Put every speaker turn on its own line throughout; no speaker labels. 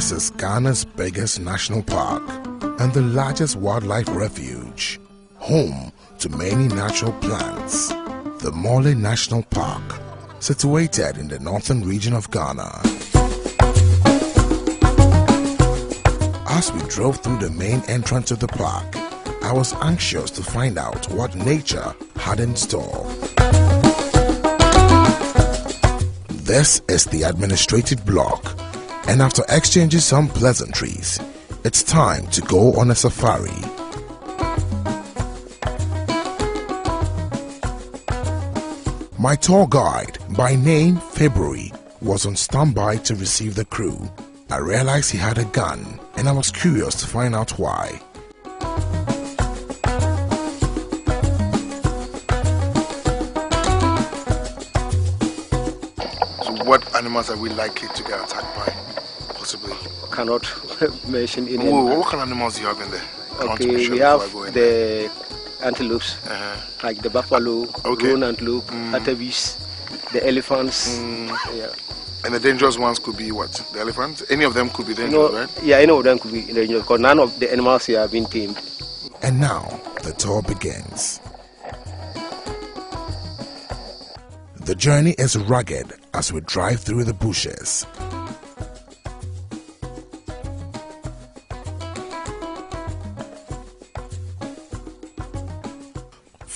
This is Ghana's biggest national park and the largest wildlife refuge, home to many natural plants. The Mole National Park, situated in the northern region of Ghana. As we drove through the main entrance of the park, I was anxious to find out what nature had in store. This is the administrative block, and after exchanging some pleasantries, it's time to go on a safari. My tour guide, by name February, was on standby to receive the crew. I realized he had a gun, and I was curious to find out why.
So, what animals are we likely to get attacked by? Possibly.
Cannot mention any.
Whoa, what kind of animals do you have in there? I want to be
Okay,
sure
we have
I go in there.
the antelopes,
Uh-huh.
like the buffalo,
Okay.
roan antelope, hartebeest, the elephants.
Mm.
Yeah.
And the dangerous ones could be what? The elephants? Any of them could be
You
dangerous,
know,
right?
yeah, any of them could be dangerous because none of the animals here have been tamed.
And now the tour begins. The journey is rugged as we drive through the bushes.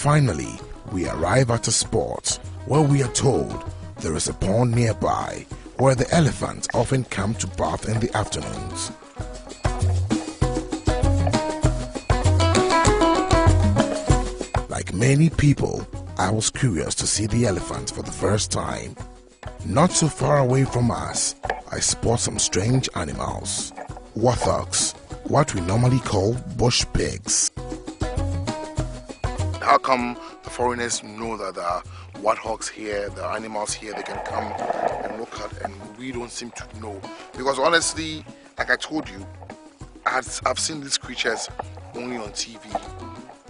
Finally, we arrive at a spot where we are told there is a pond nearby where the elephants often come to bath in the afternoons. Like many people, I was curious to see the elephants for the first time. Not so far away from us, I spot some strange animals. Warthogs, what we normally call bush pigs.
How come the foreigners know that there are warthogs here, there are animals here they can come and look at, and we don't seem to know? Because honestly, like I told you, I've, seen these creatures only on TV.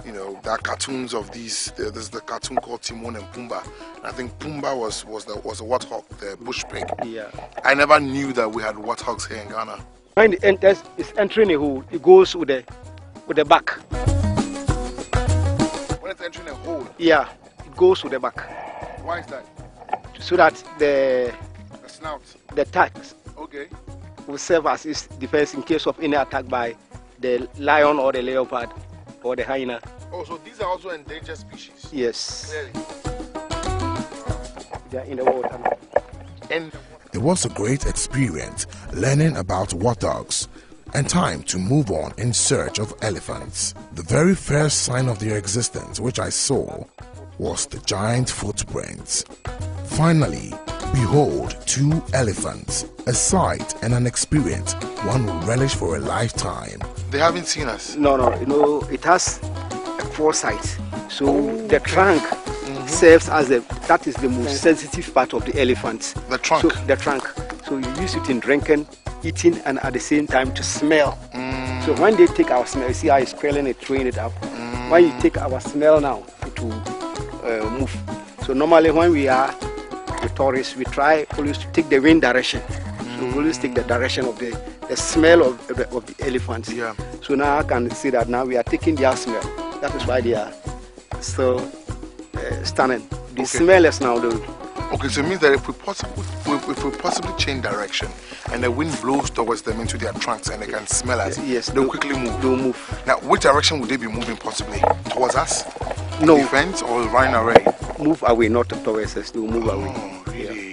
You know, there are cartoons of these. Uh, there's the cartoon called Timon and Pumbaa. And I think Pumbaa was was the was a warthog, the bush pig.
Yeah.
I never knew that we had warthogs here in Ghana.
When it enters, it's entering a hole. It goes with the with the back. Yeah, it goes to the back,
why is that?
so that the
The snout.
the tags
Okay.
will serve as its defense in case of any attack by the lion or the leopard or the hyena.
Oh, so these are also endangered species.
Yes,
Clearly.
they are in the water. now.
And
It was a great experience learning about warthogs and time to move on in search of elephants. The very first sign of their existence which I saw was the giant footprints. Finally, behold two elephants, a sight and an experience one will relish for a lifetime.
they haven't seen us.
No, no, you know, it has a foresight. So the trunk mm-hmm. serves as the that is the most sensitive part of the elephant.
The trunk.
So the trunk. So you use it in drinking, eating, and at the same time to smell.
Mm.
So when they take our smell, you see how it's curling it, throwing it up. When you take our smell now, it will uh, move. So normally when we are with tourists, we try always to take the wind direction. So we always take the direction of the, the smell of the, of the elephants.
Yeah.
So now I can see that now we are taking their smell. That is why they are so uh, standing. The
Okay.
smell is now the
Okay, so it means that if we possibly if, we possibly change direction and the wind blows towards them into their trunks and they can smell us,
yes
they'll
they'll-
quickly move.
They'll move.
Now, which direction would they be moving possibly? Towards us?
No.
Defense or running away?
Move away, not towards us. They'll move away.
Oh, really?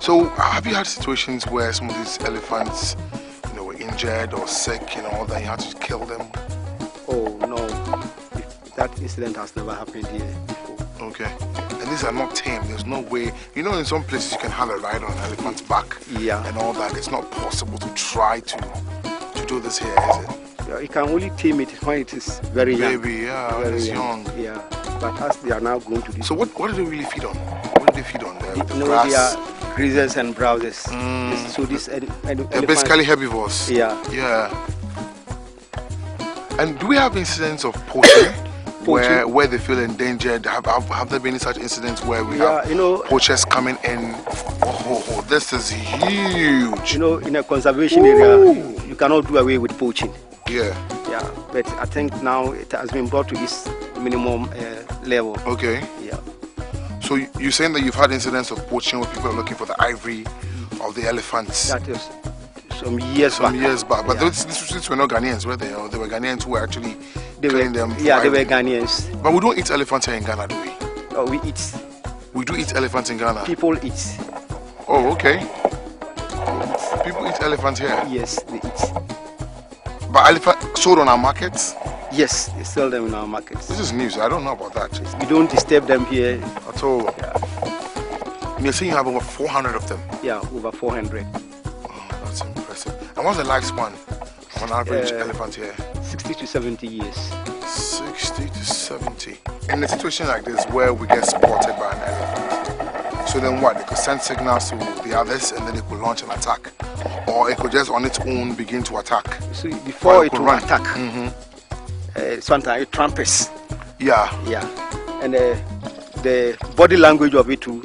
So, have you had situations where some of these elephants, you know, were injured or sick and all that? You had to kill them?
Oh no, that incident has never happened here.
Okay. And these are not tame. There's no way. You know, in some places you can have a ride on an elephant's back
Yeah.
and all that. It's not possible to try to to do this here, is it?
Yeah, you can only tame it when it is very young.
Baby, yeah, when
very
it's young.
Yeah, but as they are now going to this,
So, what, what do they really feed on? What do they feed on? The, the grass?
they are grazers and browsers.
Mm.
So this ele- ele-
They're basically herbivores.
Yeah.
Yeah. And do we have incidents of poaching? Where where they feel endangered? Have, have, have there been such incidents where we
Yeah,
have
you know-
poachers coming in? Oh, oh, oh, this is huge.
You know, in a conservation area, you, cannot do away with poaching.
Yeah.
Yeah, but I think now it has been brought to this minimum uh, level.
Okay.
Yeah.
So you- you're saying that you've had incidents of poaching where people are looking for the ivory of the elephants
That is some years
some
back.
years back. But
Yeah.
these, these, these were not Ghanaians, were they? Or they were Ghanaians who were actually
They were,
them.
yeah, they were. Ghanaians.
But we don't eat elephants here in Ghana, do we?
Oh, we eat.
We do eat elephants in Ghana.
People eat.
Oh, okay. People eat elephants here.
Yes, they eat.
But elephant sold on our markets?
Yes, they sell them in our markets.
This is news. I don't know about that
We don't disturb them here.
at all. And you're saying you have over 400 of them.
Yeah, over 400.
Oh, that's impressive. And what's the lifespan of an average
Uh,
elephant here?
60 to 70 years.
60 to 70. In a situation like this where we get spotted by an elephant, so then what? They could send signals to the others and then they could launch an attack. Or it could just on its own begin to attack.
So before
Or
it
could
will
run.
attack,
hmm
uh, sometimes it trumpets.
Yeah.
Yeah. And uh, the body language of it too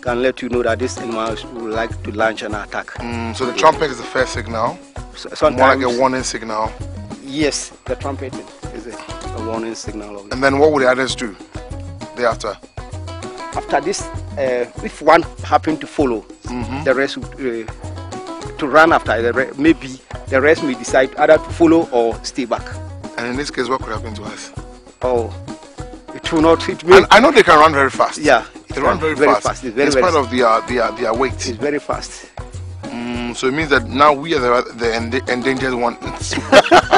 can let you know that this animal would like to launch an attack.
Mm, so the trumpet is the first signal,
So,
more like a warning signal.
Yes, the trumpet is a, a warning signal.
And then what would the others do thereafter?
After this, uh, if one happened to follow,
Mm-hmm.
the rest would, uh, to run after the re- maybe the rest may decide either to follow or stay back.
And in this case, what could happen to us?
Oh, it will not. It may,
I know they can run very fast.
yeah,
They run very,
very
fast.
fast. It's very,
in
very
spite of their, their, their weight.
It's very fast.
Mm, so it means that now we are the, the endangered ones.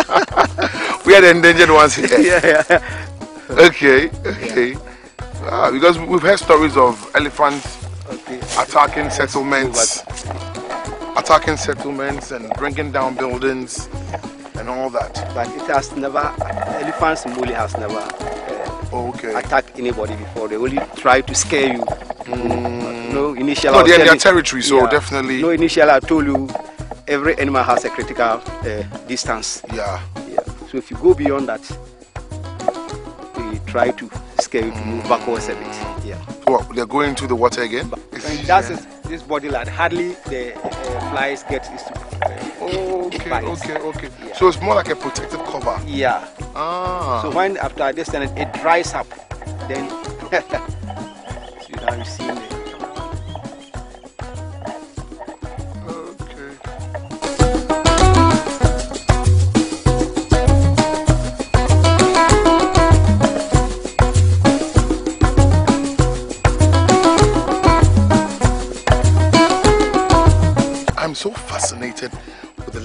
we are the endangered ones here.
yeah, yeah.
Okay, okay. Ah, because we've heard stories of elephants
Okay.
attacking settlements, attacking settlements and bringing down buildings and all that.
But it has never, elephants in Mole has never uh,
okay.
attacked anybody before. They only try to scare you. No initial.
No, they're in their territory, so definitely-
No initial. I told you, every animal has a critical uh, distance.
Yeah.
Yeah. So if you go beyond that, we try to scare you to move backwards a bit. Yeah.
Well, they're going to the water again?
And that's it, this body like hardly the uh, flies get used to. Uh,
Okay, okay, okay.
Yeah.
So it's more like a protective cover.
Yeah.
Ah.
So when after this then it dries up, then you now you see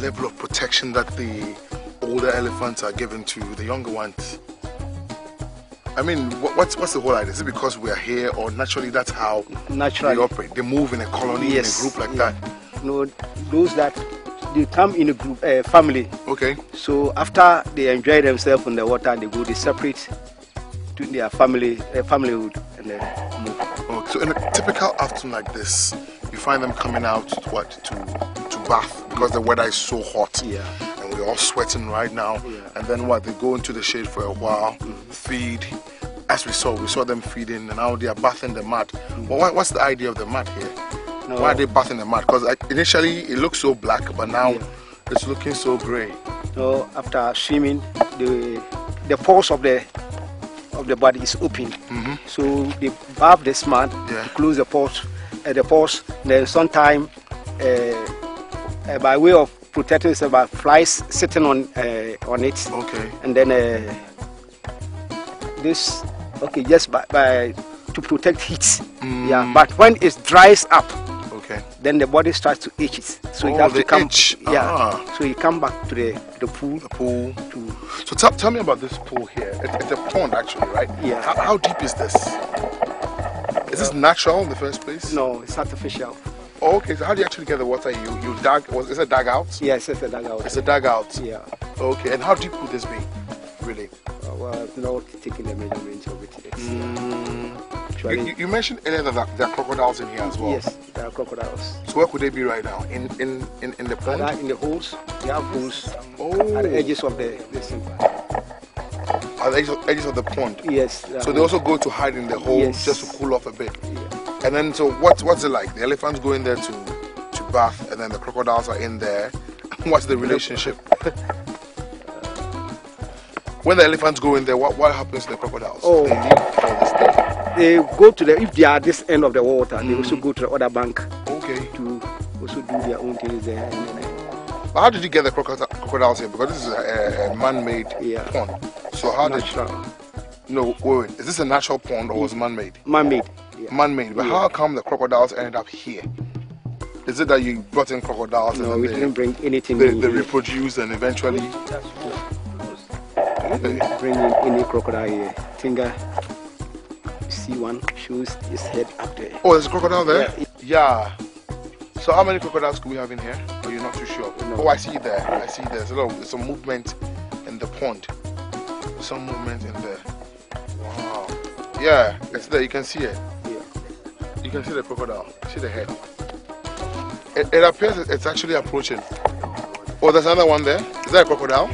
level of protection that the older elephants are given to the younger ones. I mean, what, what's what's the whole idea? Is it because we are here, or naturally that's how
naturally.
they operate? They move in a colony,
yes.
in a group like
yeah.
that.
No, those that they come in a group, uh, family.
Okay.
So after they enjoy themselves in the water, they go they separate to their family, uh, familyhood, and then move.
Okay. So in a typical afternoon like this, you find them coming out what to to bath because the weather is so hot.
Yeah.
And we're all sweating right now.
Yeah.
And then what? They go into the shade for a while, feed. As we saw, we saw them feeding, and now they are bathing the mud. Well, what, what's the idea of the mud here?
No.
Why are they bathing the mud? Because initially it looks so black, but now
Yeah.
it's looking so grey.
So after swimming, the the pores of the of the body is open. So they bath the smart,
Yeah.
close the pores, uh, the pores. Then sometime, uh, uh, by way of protecting itself, by flies sitting on uh, on it,
Okay.
and then uh, this okay just by, by to protect heat. Yeah, but when it dries up,
Okay.
then the body starts to itch it. So
Oh,
it has
the
to come.
itch.
Yeah.
Ah.
So you come back to the the pool
The pool.
to
So tell, tell me about this pool here. It, it's a pond actually, right?
Yeah.
How, how deep is this? Is this natural in the first place?
No, it's artificial.
Oh, okay. So how do you actually get the water? You you dug? Was is it dug out?
Yes, it's a dugout.
It's a dug out.
Yeah.
Okay. And how deep would this be? Really?
Uh, well, I've not taking the measurement of it. It's,
You,
actually,
you- you mentioned earlier that there are crocodiles in here as well.
yes, there are crocodiles.
So where could they be right now? In in in, in the pond?
in the holes, they have holes
Oh.
at the edges of the this thing.
at the edges of, edges of the pond.
Yes.
So they also go to hide in the hole
Yes.
just to cool off a bit.
Yeah.
And then, so what, what's it like? The elephants go in there to, to bath, and then the crocodiles are in there. What's the relationship? when the elephants go in there, what, what happens to the crocodiles?
Oh.
They they
go to the if they are this end of the water, they also mm. go to the other bank
Okay.
to also do their own things there. And then,
But how did you get the crocodiles here? Because this is a, a man-made
Yeah.
pond. So how did
natural,
no wait, wait, is this a natural pond or was man-made?
man-made. Yeah.
Man-made. But
Yeah.
how come the crocodiles ended up here? Is it that you brought in crocodiles
No,
and
we
then
didn't bring anything.
they,
in
they
here.
reproduced and eventually? Okay.
bring in any crocodile here. Tinga, see one shows his head up there.
Oh, there's a crocodile there.
Yeah.
Yeah. So how many crocodiles could we have in here? Or you're not too sure?
No.
Oh, I see there. I see there's a lot. There's some movement in the pond. Some movement in there. Wow. Yeah, it's there. You can see it.
Yeah.
You can see the crocodile. See the head. It, it appears it's actually approaching. Oh, there's another one there. Is that a crocodile?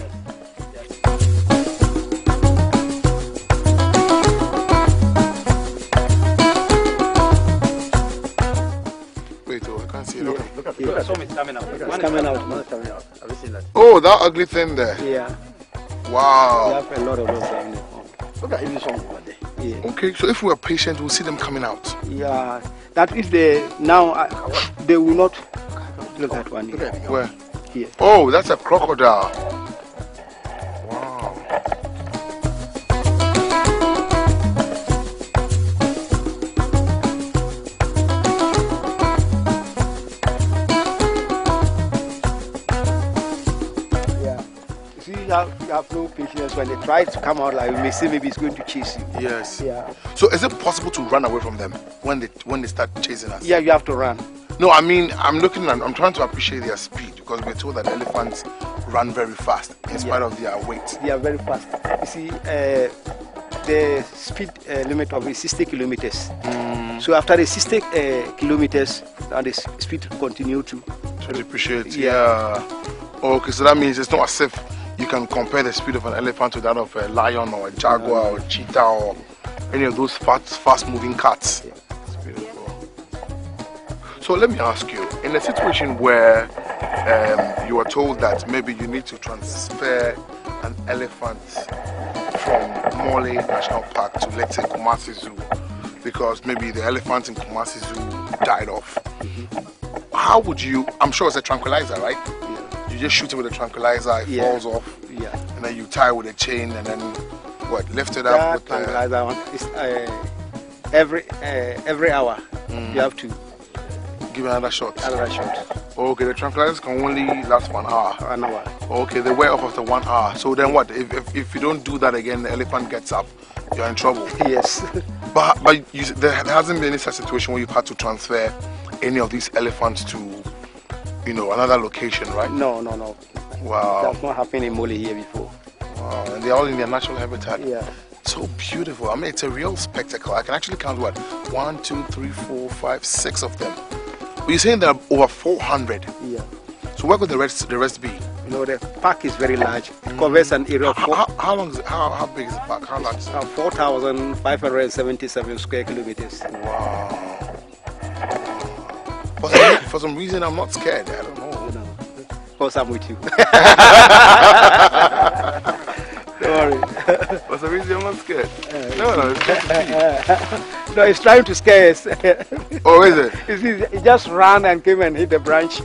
Wait, oh, I can't see it. Okay.
Look at It's coming out. It's coming out.
Have you seen that?
Oh, that ugly thing there.
Yeah. We
Wow.
have a lot of those.
Look at even some over there.
Yeah.
Okay, so if we are patient, we'll see them coming out.
Yeah. that is the now uh, they will not look at one here.
Where?
here.
Oh, that's a crocodile.
Have, you have no patience when they try to come out. Like you may say, maybe it's going to chase you.
Yes.
Yeah.
So is it possible to run away from them when they when they start chasing us?
Yeah, you have to run.
No, I mean I'm looking at I'm trying to appreciate their speed because we're told that elephants run very fast in spite of their weight.
They are very fast. You see, uh, the speed uh, limit of is 60 kilometers. So after the 60 uh, kilometers, and the speed continue to.
To appreciate.
Yeah.
Yeah. Okay, so that means it's not as if you can compare the speed of an elephant to that of a lion or a jaguar or a cheetah or any of those fast fast moving cats. It's beautiful. So let me ask you, in a situation where um, you are told that maybe you need to transfer an elephant from Mole National Park to let's say Kumasi Zoo because maybe the elephant in Kumasi Zoo died off. How would you? I'm sure it's a tranquilizer, right? You just shoot it with a tranquilizer, it
Yeah.
falls off,
Yeah.
and then you tie it with a chain, and then what? Lift it up
That
with the,
tranquilizer one is uh, every uh, every hour you have to
give it another shot.
another shot
Okay, the tranquilizers can only last one hour.
an hour.
Okay, they wear off after one hour. So then what? If, if, if you don't do that again, the elephant gets up, you're in trouble.
Yes.
But but you, there hasn't been any such situation where you've had to transfer any of these elephants to, you know, another location, right?
no, no, no.
Wow,
That's not happened in Mole here before.
wow, and they're all in their natural habitat.
Yeah.
So beautiful. I mean, it's a real spectacle. I can actually count what? One, two, three, four, five, six of them. But you're saying there are over 400.
Yeah.
So where could the rest the rest be?
You know, the park is very large. It covers an area of
How,
four,
how, how long is it? How, how big is the park? How large is it?
uh, 4,577 square kilometers.
Wow. Some, for some reason, I'm not scared. I don't know.
Oh, you know, of course, I'm with you. Don't worry.
For some reason, I'm not scared. No, no, it's see.
No, he's trying to scare us.
Oh, is it?
He just ran and came and hit the branch.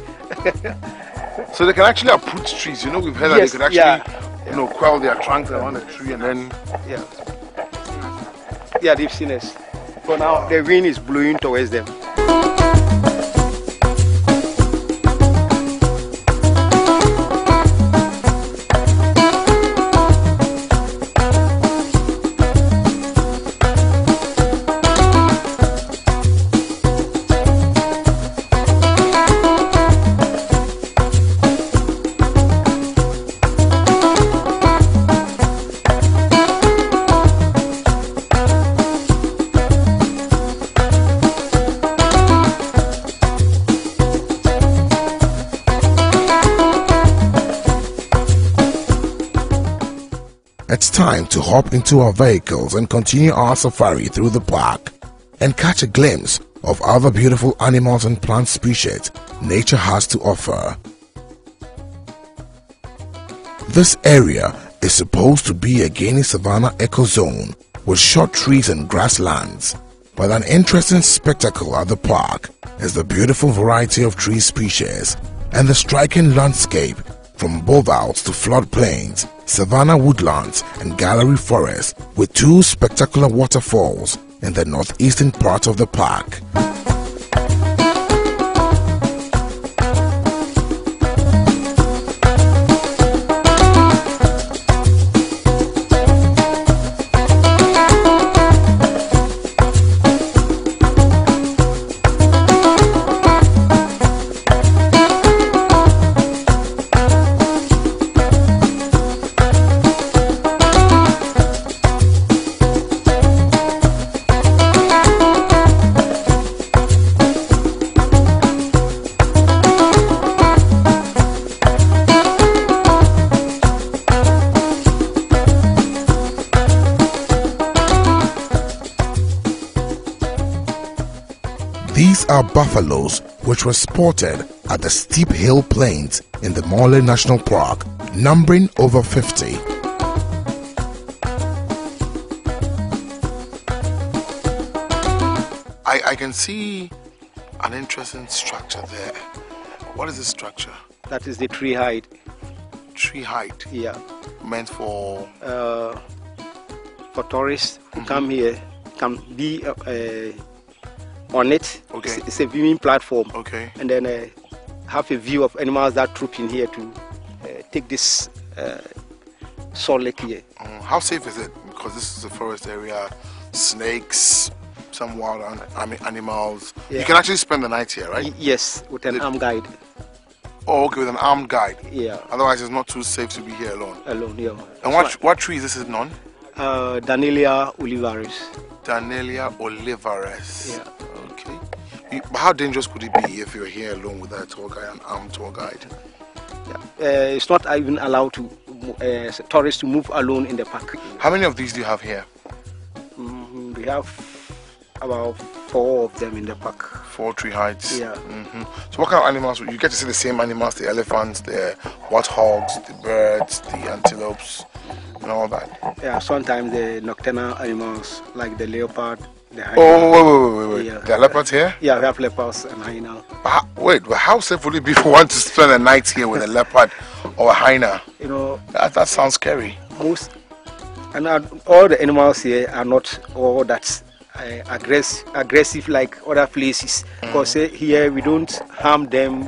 So they can actually uproot trees. You know, we've heard
Yes,
that they could actually,
yeah.
you know, quell their trunks around a tree and then.
Yeah. Yeah, they've seen us. For now, the wind is blowing towards them.
Time to hop into our vehicles and continue our safari through the park and catch a glimpse of other beautiful animals and plant species nature has to offer. This area is supposed to be a Guinea savanna ecozone with short trees and grasslands, but an interesting spectacle at the park is the beautiful variety of tree species and the striking landscape from boulders to floodplains, savanna woodlands and gallery forests with two spectacular waterfalls in the northeastern part of the park. Buffaloes which were spotted at the steep hill plains in the Mole National Park, numbering over 50.
I, I can see an interesting structure there. What is this structure?
That is the tree height.
Tree height
Yeah.
meant for
Uh, for tourists who come here, can be uh, uh, on it.
Okay.
It's, it's a viewing platform.
okay.
And then uh, have a view of animals that troop in here to uh, take this uh, salt lake here.
Um, how safe is it? Because this is a forest area, snakes, some wild an- I mean, animals. You can actually spend the night here, right?
Y- Yes, with an
The-
arm guide.
Oh, okay, with an armed guide.
Yeah,
Otherwise, it's not too safe to be here alone.
alone. Yeah.
And what what tree is this is non?
Uh, Daniellia olivaris.
Daniellia olivares.
Yeah.
How dangerous could it be if you're here alone with a tour guide, an armed tour guide?
Yeah. Uh, it's not even allowed to uh, tourists to move alone in the park.
How many of these do you have here?
Mm, we have about four of them in the park.
Four tree heights.
Yeah.
hmm So, what kind of animals? You get to see the same animals: the elephants, the warthogs, the birds, the antelopes, and all that.
Yeah, sometimes the nocturnal animals like the leopard.
Oh, wait, wait, wait, wait.
Yeah.
There are leopards here?
Yeah, we have leopards and hyena.
But how, wait, but how safe would it be for one to spend a night here with a leopard or a hyena?
You know,
That, that sounds scary.
most and uh, all the animals here are not all that uh, aggress- aggressive like other places. Because here we don't harm them.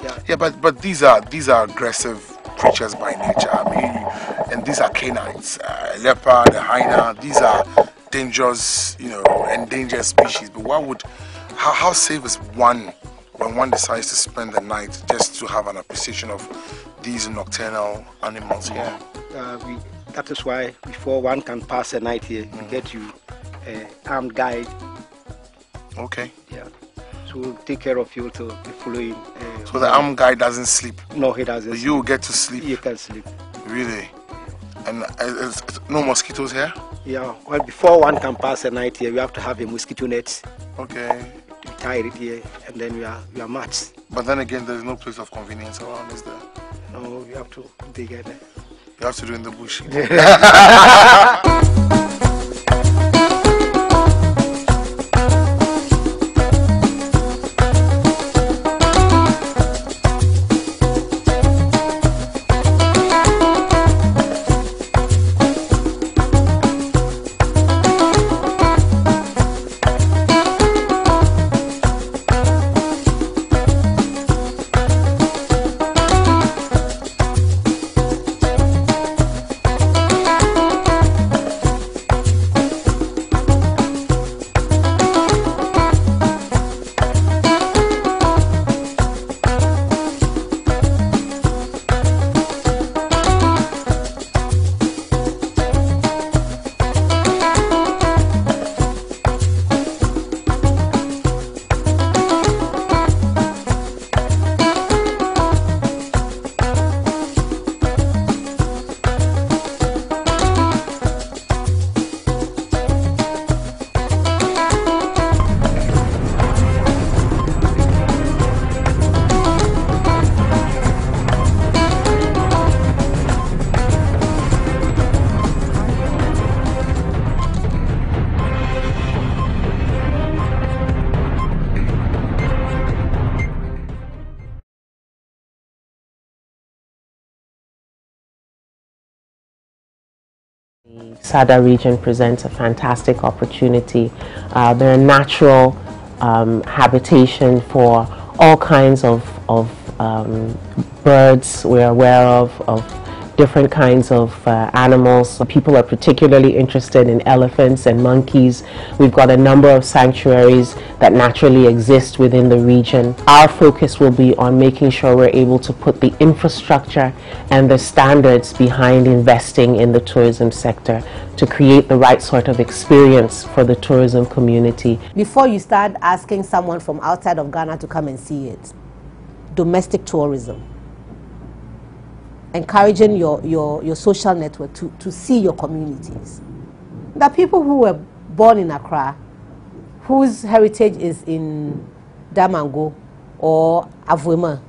Yeah,
Yeah, but but these are these are aggressive creatures by nature. I mean, and these are canines, uh, leopard, a hyena. These are dangerous, you know, endangered species. But why would, how, how safe is one when one decides to spend the night just to have an appreciation of these nocturnal animals here?
uh, we, that is why before one can pass a night here, we get you uh, armed guide.
Okay.
Yeah. So we'll take care of you to the following. Uh,
So the armed guy doesn't sleep.
No, he doesn't.
But you get to sleep.
you can sleep.
Really? And uh, it's, it's no mosquitoes here?
Yeah. Well, before one can pass a night here, we have to have a mosquito net.
Okay.
We tie it here, and then we are we are matched.
But then again, there's no place of convenience around, is there?
No, we have to dig it.
You have to do in the bush.
SADA region presents a fantastic opportunity. Uh, they're a natural um, habitation for all kinds of, of um, birds we're aware of, of different kinds of uh, animals. People are particularly interested in elephants and monkeys. We've got a number of sanctuaries that naturally exist within the region. Our focus will be on making sure we're able to put the infrastructure and the standards behind investing in the tourism sector to create the right sort of experience for the tourism community.
Before you start asking someone from outside of Ghana to come and see it, domestic tourism encouraging your, your, your social network to, to see your communities. The people who were born in Accra, whose heritage is in Damongo or Avuima,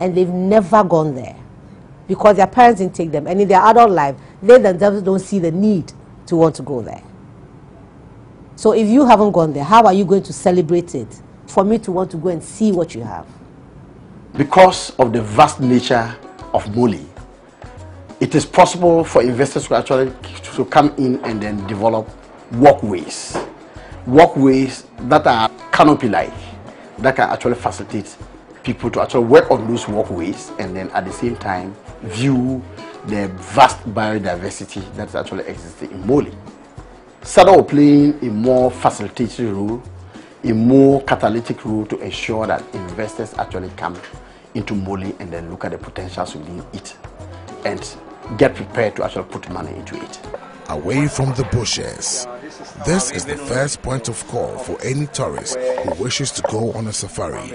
and they've never gone there because their parents didn't take them, and in their adult life, they themselves don't see the need to want to go there. So if you haven't gone there, how are you going to celebrate it for me to want to go and see what you have?
Because of the vast nature of Mole, it is possible for investors to actually to come in and then develop walkways, walkways that are canopy-like, that can actually facilitate people to actually work on those walkways and then at the same time view the vast biodiversity that actually exists in Mole. SADA will play a more facilitating role, a more catalytic role to ensure that investors actually come into Mole and then look at the potentials within it and get prepared to actually put money into it.
Away from the bushes. This is the first point of call for any tourist who wishes to go on a safari.
Uh, uh,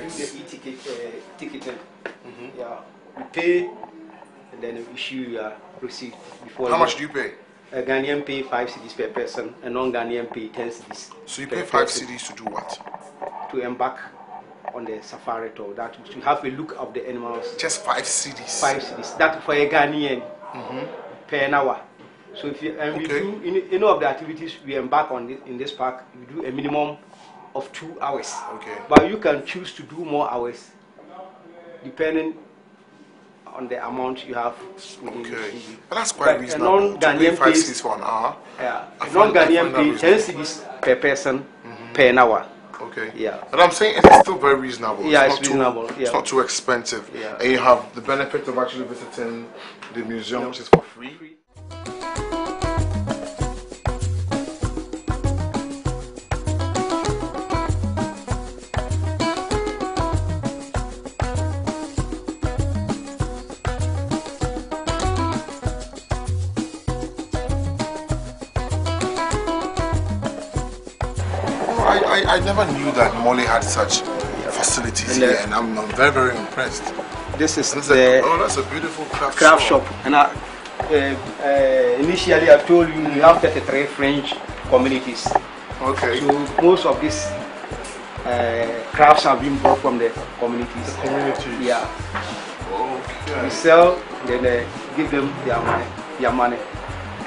mm-hmm. You pay and then you issue your receipt before.
How much do you pay?
A Ghanaian pay five cedis per person, a non-Ghanaian pay ten cedis.
So you pay five
person
cedis to do what?
to embark on the safari tour. That to have a look of the animals.
Just five CDs.
Five cities. That for a Ghanaian per an hour. So if you and we
Okay.
do any, any of the activities we embark on this, in this park, we do a minimum of two hours.
Okay.
But you can choose to do more hours depending on the amount you have within
Okay.
you.
But that's quite
But a
reasonable. Pay
non-Ghanaian
five
pays-
for an hour.
Yeah. A non-Ghanaian
find that
pay ten cities per person per an hour.
Okay.
Yeah.
But I'm saying it's still very reasonable.
Yeah,
it's,
it's
not
reasonable,
Too,
yeah.
It's not too expensive.
Yeah.
And you have the benefit of actually visiting the museum, which is for free. Oh, never knew that Mole had such facilities
And, uh,
here, and I'm, I'm very, very impressed.
This is
And
the
a, oh, that's a beautiful craft,
craft shop. And I, uh, uh, initially, I told you we have 33 French communities.
Okay.
So most of these uh, crafts have been brought from the communities.
communities.
Yeah. We sell, then uh, give them their money. Their money.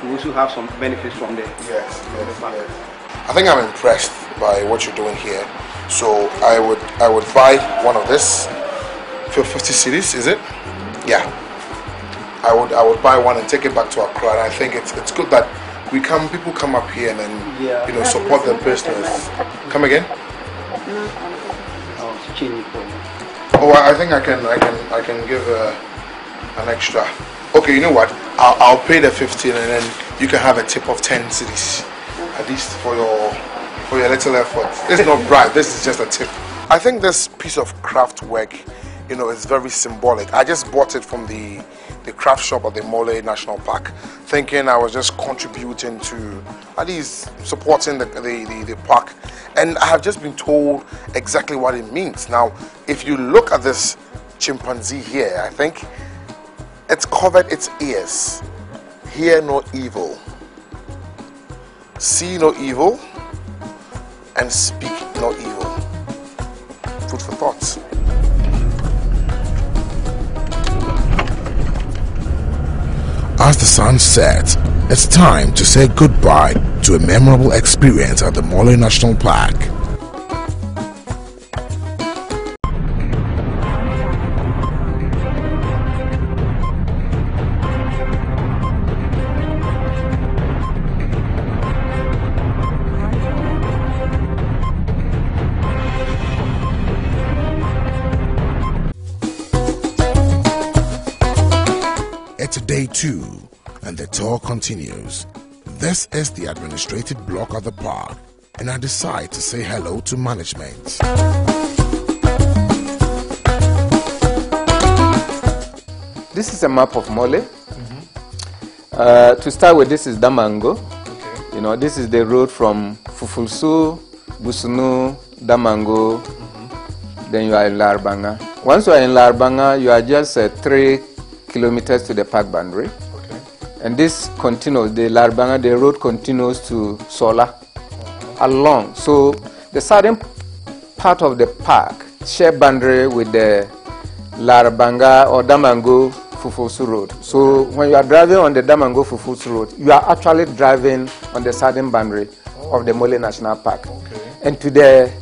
To also have some benefits from the.
Yes, yes, yes. I think I'm impressed by what you're doing here. So I would I would buy one of this for 50 cedis, is it? Yeah. I would I would buy one and take it back to Accra. And I think it's it's good that we come people come up here and then
Yeah.
you know support their business. Come again?
Oh, change it for you.
Oh, I I think I can I can I can give uh, an extra. Okay, you know what? I'll, I'll pay the 15 and then you can have a tip of 10 cedis at least for your for your little effort. Is not bribe. This is just a tip. I think this piece of craft work, you know, is very symbolic. I just bought it from the the craft shop at the Mole National Park, thinking I was just contributing to at least supporting the, the, the, the park. And I have just been told exactly what it means. Now, if you look at this chimpanzee here, I think it's covered its ears. Hear no evil, see no evil, and speak no evil. Food for thought.
As the sun sets, it's time to say goodbye to a memorable experience at the Mole National Park. Tour continues. This is the administrative block of the park, and I decide to say hello to management.
This is a map of Mole. Uh, to start with, this is Damongo. You know, this is the road from Fufulso, Busunu, Damongo, then you are in Larbanga. Once you are in Larbanga, you are just uh, three kilometers to the park boundary. And this continues, the Larbanga, the road continues to Sawla along. So the southern part of the park share boundary with the Larbanga or Damongo Fufusu Road. So when you are driving on the Damongo Fufusu Road, you are actually driving on the southern boundary of the Mole National Park. And to the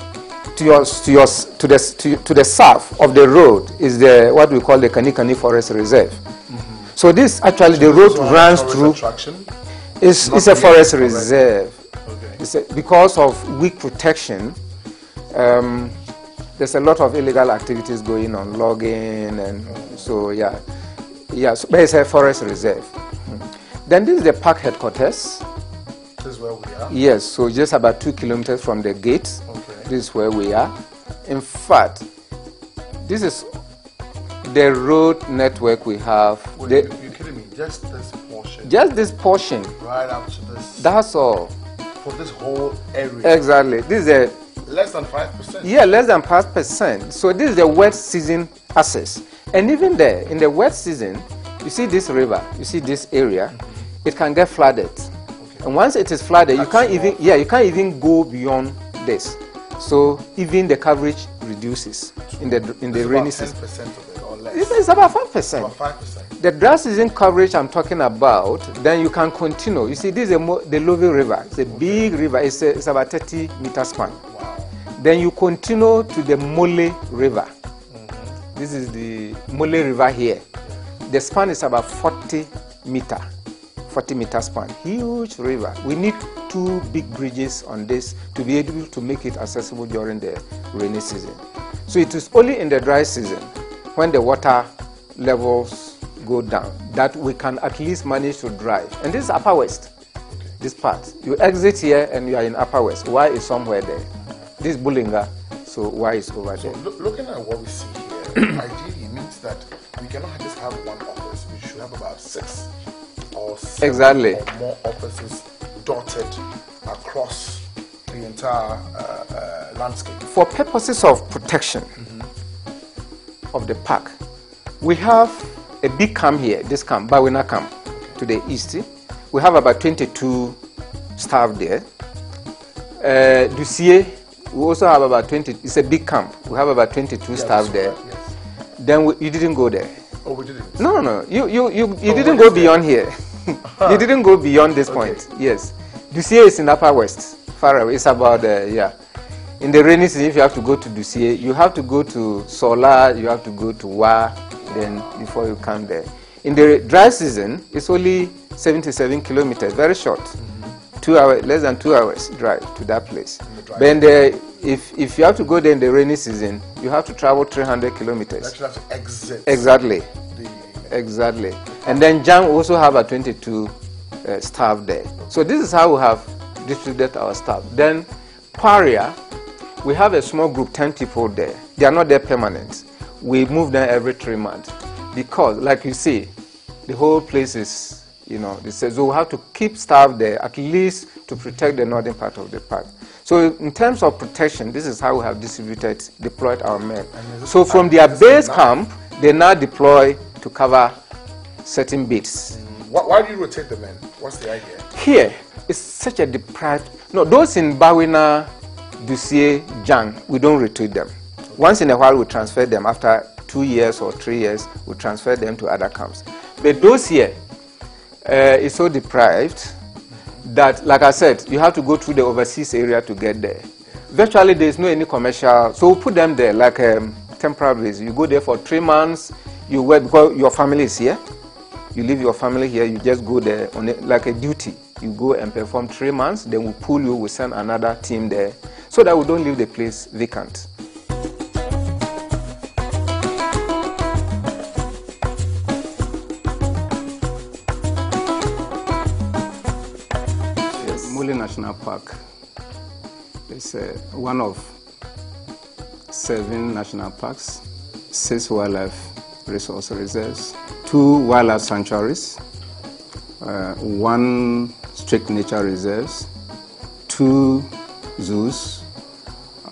to your to your to the to, to the south of the road is the what we call the Kanikani Forest Reserve. So this actually the road runs through.
Attraction?
It's, it's a forest
correct.
reserve.
Okay.
It's a, because of weak protection, um, there's a lot of illegal activities going on, logging, and so yeah, yeah. So, but it's a forest reserve. Then this is the park headquarters.
This is where we are.
Yes, so just about two kilometers from the gate.
Okay.
This is where we are. In fact, this is the road network we have.
Wait,
The-
you, you're kidding me? Just this portion,
just this portion.
right up to this,
That's all.
for this whole area,
Exactly. This is a
less than five percent.
Yeah, less than five percent. So this is the wet season access, and even there in the wet season, you see this river, you see this area, mm-hmm. it can get flooded, and once it is flooded, you can't even yeah you can't even go beyond this. So even the coverage reduces in the in the rainy season.
Less.
It's about five percent.
About five percent.
The dry season coverage I'm talking about, then you can continue. You see, this is a mo- the Lovi River. It's a big river. It's, a, it's about 30 meter span.
Wow.
Then you continue to the Mole River. Mm-hmm. This is the Mole River here. The span is about 40 meter, 40 meter span. Huge river. We need two big bridges on this to be able to make it accessible during the rainy season. So it is only in the dry season when the water levels go down that we can at least manage to drive. And this is Upper West this part. You exit here and you are in Upper West. Why is somewhere there. This is Bullinga, so why is over
So
there.
look, looking at what we see here, ideally it means that we cannot just have one office. We should have about six or seven
Exactly.
or more offices dotted across the entire uh, uh, landscape.
For purposes of protection of the park, we have a big camp here, this camp, Bawina camp, to the east. We have about 22 staff there. Uh, Ducier, we also have about 20, it's a big camp. We have about 22 staff there.
yes.
Then we, you didn't go there.
Oh, we didn't.
No, no, no. You, you, you, you
Oh,
didn't go
is there?
beyond here. you didn't go beyond this point. Yes. Ducier is in Upper West, far away. It's about, uh, yeah. In the rainy season, if you have to go to Ducier, you have to go to Sawla, you have to go to Wa, then before you come there. In the dry season, it's only 77 kilometers, very short. Two hours, less than two hours drive to that place.
dry
Then the, if, if you have to go there in the rainy season, you have to travel 300
We
kilometers.
actually have to exit
Exactly.
the.
Exactly. And then Jang also have a 22 uh, staff there. So this is how we have distributed our staff. Then Paria, we have a small group, 10 people there. They are not there permanent. We move them every three months because, like you see, the whole place is, you know, it says so we have to keep staff there at least to protect the northern part of the park. So in terms of protection, this is how we have distributed, deployed our men. So from their base camp, they now deploy to cover certain bits. Mm-hmm.
Why, why do you rotate the men? What's the idea?
Here is such a deprived. No, those in Bawina, Ducier, Jang, we don't retreat them. Once in a while, we transfer them. After two years or three years, we transfer them to other camps. But those here uh, is so deprived that, like I said, you have to go through the overseas area to get there. Virtually, there is no any commercial, so we put them there like um, temporary. You go there for three months. You work because your family is here. You leave your family here. You just go there on a, like a duty you go and perform three months, then we pull you, we send another team there, so that we don't leave the place vacant. Yes. Mole National Park is uh, one of seven national parks, six wildlife resource reserves, two wildlife sanctuaries, uh, one strict nature reserves, two zoos,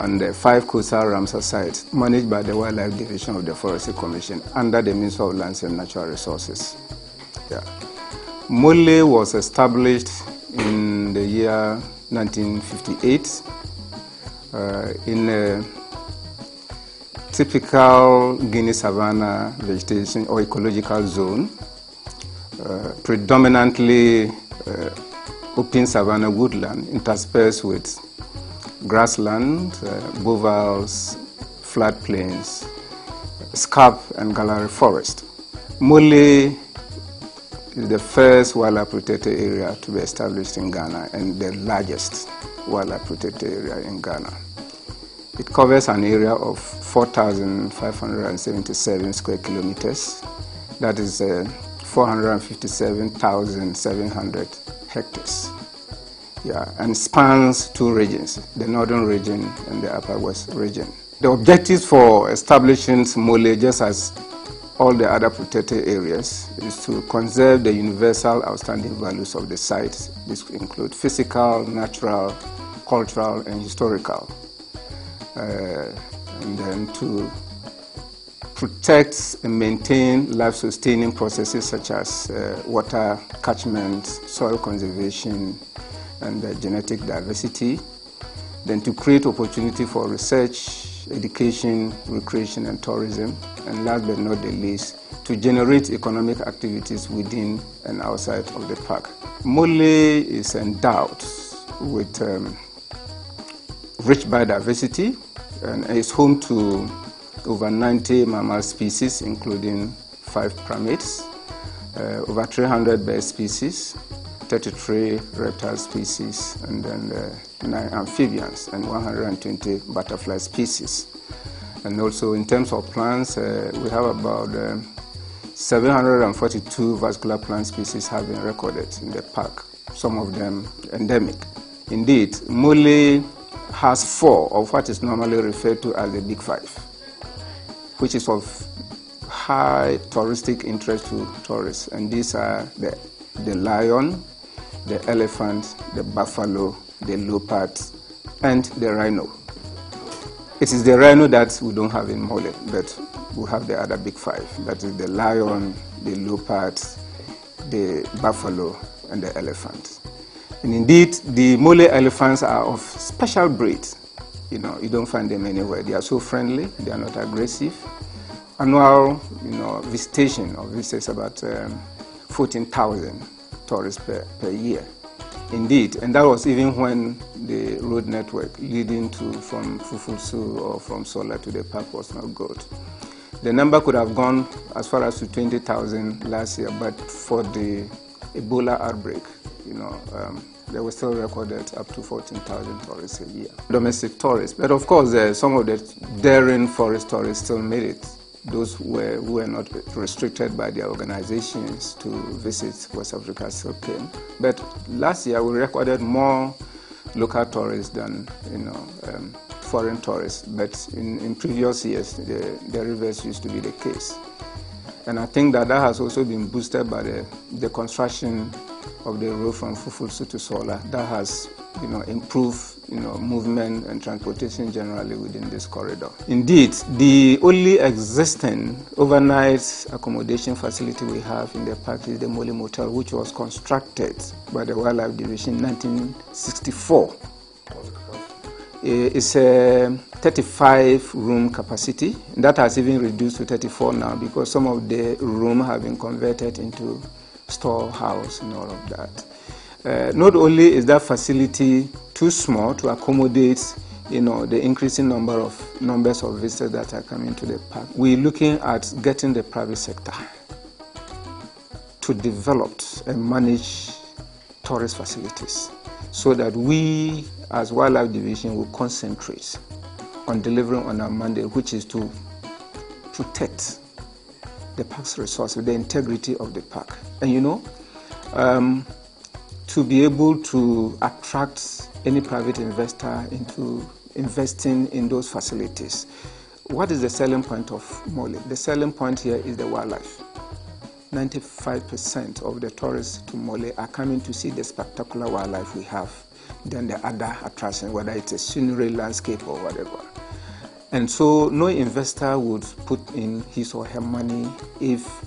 and uh, five coastal Ramsar sites managed by the Wildlife Division of the Forestry Commission under the Ministry of Lands and Natural Resources. Yeah. Mole was established in the year 1958 uh, in a typical Guinea savanna vegetation or ecological zone, uh, predominantly uh, open savanna woodland interspersed with grassland, uh, bovals, floodplains, scrub and gallery forest. Mole is the first wildlife protected area to be established in Ghana and the largest wildlife protected area in Ghana. It covers an area of 4,577 square kilometers. That is uh, 457,700 hectares. Yeah, and spans two regions, the northern region and the upper west region. The objectives for establishing Mole, just as all the other protected areas, is to conserve the universal outstanding values of the sites. This includes physical, natural, cultural, and historical. Uh, and then to protect and maintain life-sustaining processes such as uh, water catchment, soil conservation, and uh, genetic diversity. Then to create opportunity for research, education, recreation, and tourism. And last but not the least, to generate economic activities within and outside of the park. Mole is endowed with um, rich biodiversity and is home to over 90 mammal species, including five primates, uh, over 300 bird species, 33 reptile species, and then uh, nine amphibians, and 120 butterfly species. And also, in terms of plants, uh, we have about um, 742 vascular plant species have been recorded in the park, some of them endemic. Indeed, Mole has four of what is normally referred to as the Big Five, which is of high touristic interest to tourists. And these are the, the lion, the elephant, the buffalo, the leopard, and the rhino. It is the rhino that we don't have in Mole, but we have the other big five. That is the lion, the leopard, the buffalo, and the elephant. And indeed, the Mole elephants are of special breed. You know, you don't find them anywhere. They are so friendly, they are not aggressive. Annual, you know, visitation of visitors about um, 14,000 tourists per, per year. Indeed, and that was even when the road network leading to from Fufulso or from Sawla to the park was not good. The number could have gone as far as to 20,000 last year, but for the Ebola outbreak, you know, um, they were still recorded up to 14,000 tourists a year. Domestic tourists, but of course, uh, some of the daring forest tourists still made it those who were, who were not restricted by their organizations to visit West Africa still came. But last year we recorded more local tourists than you know um, foreign tourists. But in, in previous years, the, the reverse used to be the case. And I think that that has also been boosted by the, the construction of the road from Fufulso to Sawla. That has you know, improve you know, movement and transportation generally within this corridor. Indeed, the only existing overnight accommodation facility we have in the park is the Mole Motel, which was constructed by the Wildlife Division in 1964. Eh, it's a 35 room capacity. That has even reduced to 34 now because some of the rooms have been converted into storehouse and all of that. Uh, not only is that facility too small to accommodate you know, the increasing number of numbers of visitors that are coming to the park, we're looking at getting the private sector to develop and manage tourist facilities so that we as wildlife division will concentrate on delivering on our mandate which is to protect the park's resources, the integrity of the park. And you know, um, to be able to attract any private investor into investing in those facilities. What is the selling point of Mole? The selling point here is the wildlife. 95% of the tourists to Mole are coming to see the spectacular wildlife we have than the other attractions, whether it's a scenery landscape or whatever. And so no investor would put in his or her money if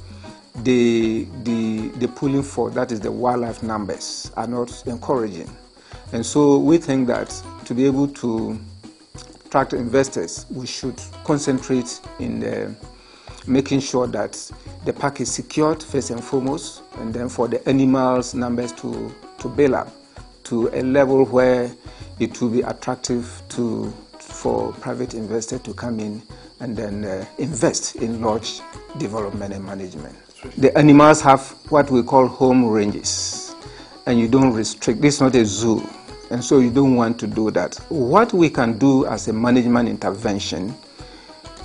the, the, the pulling for, that is the wildlife numbers, are not encouraging. And so we think that to be able to attract investors, we should concentrate in the, making sure that the park is secured first and foremost, and then for the animals numbers to, to build up to a level where it will be attractive to, for private investors to come in and then uh, invest in lodge development and management. The animals have what we call home ranges, and you don't restrict. This is not a zoo, and so you don't want to do that. What we can do as a management intervention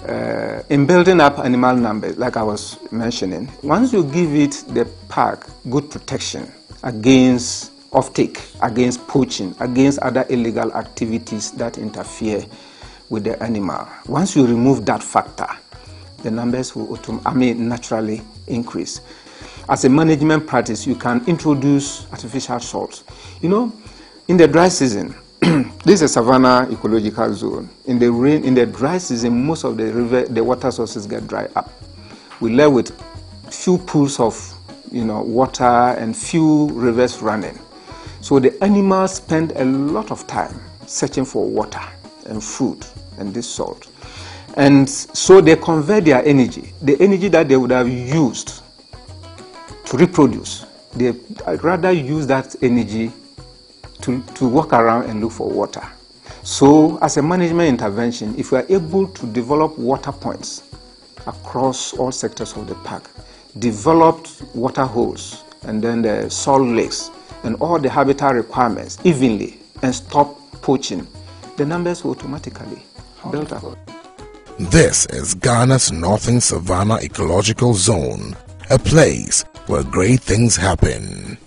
uh, in building up animal numbers, like I was mentioning, once you give it the park good protection against offtake, against poaching, against other illegal activities that interfere with the animal, once you remove that factor, the numbers will autom- I mean, naturally increase. As a management practice, you can introduce artificial salt. You know, in the dry season, this is a savanna ecological zone. In the rain, in the dry season, most of the river, the water sources get dry up. We live with few pools of, you know, water and few rivers running. So the animals spend a lot of time searching for water and food and this salt. And so they convert their energy, the energy that they would have used to reproduce, they rather use that energy to, to walk around and look for water. So, as a management intervention, if we are able to develop water points across all sectors of the park, develop water holes, and then the salt lakes, and all the habitat requirements evenly, and stop poaching, the numbers will automatically build up.
This is Ghana's Northern Savannah Ecological Zone, a place where great things happen.